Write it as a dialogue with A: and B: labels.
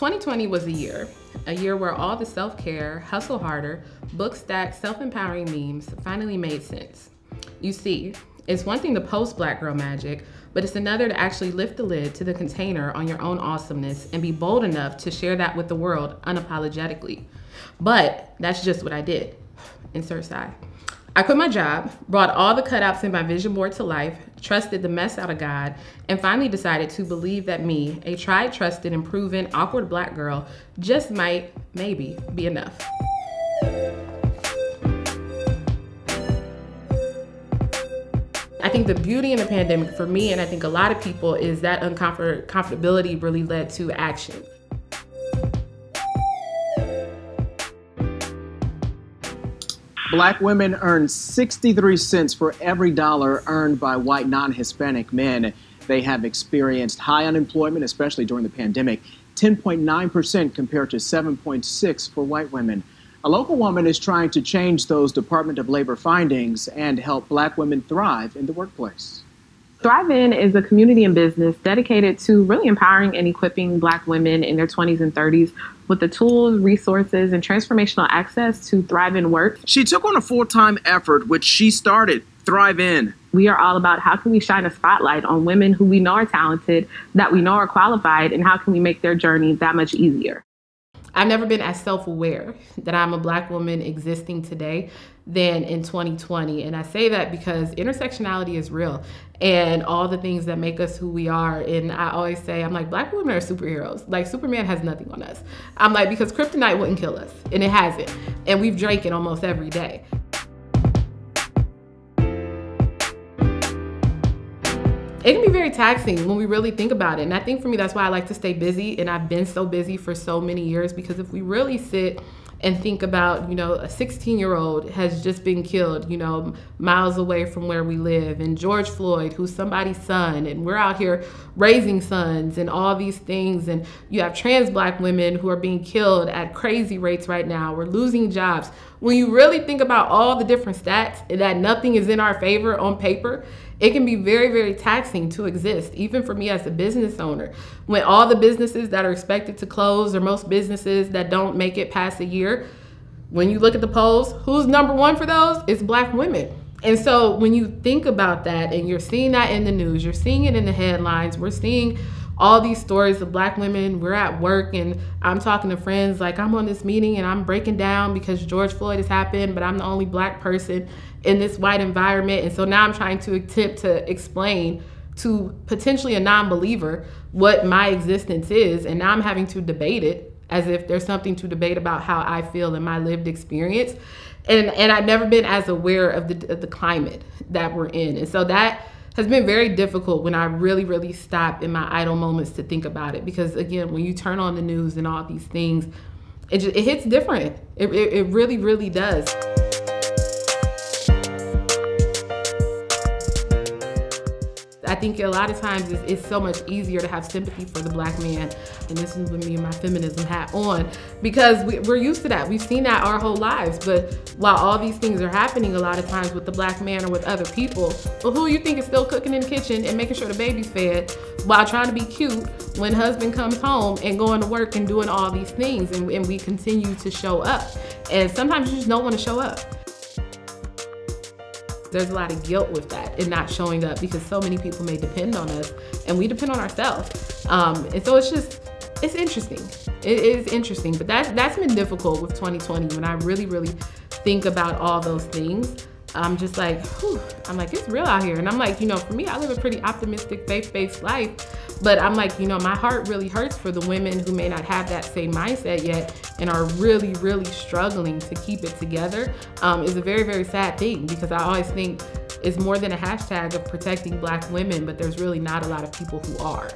A: 2020 was a year, a year where all the self care, hustle harder, book stack, self empowering memes finally made sense. You see, it's one thing to post Black Girl Magic, but it's another to actually lift the lid to the container on your own awesomeness and be bold enough to share that with the world unapologetically. But that's just what I did. Insert sigh. I quit my job, brought all the cutouts in my vision board to life, trusted the mess out of God, and finally decided to believe that me, a tried, trusted, and proven awkward black girl, just might, maybe, be enough. I think the beauty in the pandemic for me, and I think a lot of people, is that uncomfortability really led to action.
B: Black women earn 63 cents for every dollar earned by white non Hispanic men. They have experienced high unemployment, especially during the pandemic, 10.9% compared to 7.6 for white women. A local woman is trying to change those Department of Labor findings and help black women thrive in the workplace.
C: ThriveIN is a community and business dedicated to really empowering and equipping Black women in their 20s and 30s with the tools, resources, and transformational access to thrive in work.
B: She took on a full time effort, which she started ThriveIN.
C: We are all about how can we shine a spotlight on women who we know are talented, that we know are qualified, and how can we make their journey that much easier.
A: I've never been as self aware that I'm a black woman existing today than in 2020. And I say that because intersectionality is real and all the things that make us who we are. And I always say, I'm like, black women are superheroes. Like, Superman has nothing on us. I'm like, because kryptonite wouldn't kill us, and it hasn't. And we've drank it almost every day. It can be very taxing when we really think about it. And I think for me, that's why I like to stay busy. And I've been so busy for so many years because if we really sit and think about, you know, a 16 year old has just been killed, you know, miles away from where we live, and George Floyd, who's somebody's son, and we're out here raising sons and all these things. And you have trans black women who are being killed at crazy rates right now. We're losing jobs. When you really think about all the different stats and that nothing is in our favor on paper, it can be very, very taxing to exist, even for me as a business owner. When all the businesses that are expected to close, or most businesses that don't make it past a year, when you look at the polls, who's number one for those? It's black women. And so when you think about that and you're seeing that in the news, you're seeing it in the headlines, we're seeing all these stories of black women. We're at work and I'm talking to friends like I'm on this meeting and I'm breaking down because George Floyd has happened, but I'm the only black person in this white environment. And so now I'm trying to attempt to explain to potentially a non believer what my existence is. And now I'm having to debate it as if there's something to debate about how I feel in my lived experience. And, and I've never been as aware of the, of the climate that we're in. And so that has been very difficult when I really, really stop in my idle moments to think about it. Because again, when you turn on the news and all these things, it, just, it hits different. It, it, it really, really does. I think a lot of times it's, it's, so much easier to have sympathy for the black man. And this is with me and my feminism hat on because we, are used to that. We've seen that our whole lives. But while all these things are happening a lot of times with the black man or with other people, well, who you think is still cooking in the kitchen and making sure the baby's fed while trying to be cute when husband comes home and going to work and doing all these things and, and we continue to show up. And sometimes you just don't want to show up. There's a lot of guilt with that and not showing up because so many people may depend on us and we depend on ourselves. Um, and so it's just, it's interesting. It is interesting, but that, that's been difficult with 2020 when I really, really think about all those things. I'm just like, whew, I'm like, it's real out here. And I'm like, you know, for me, I live a pretty optimistic, faith-based life. But I'm like, you know, my heart really hurts for the women who may not have that same mindset yet and are really, really struggling to keep it together. Um, is a very, very sad thing because I always think it's more than a hashtag of protecting black women, but there's really not a lot of people who are.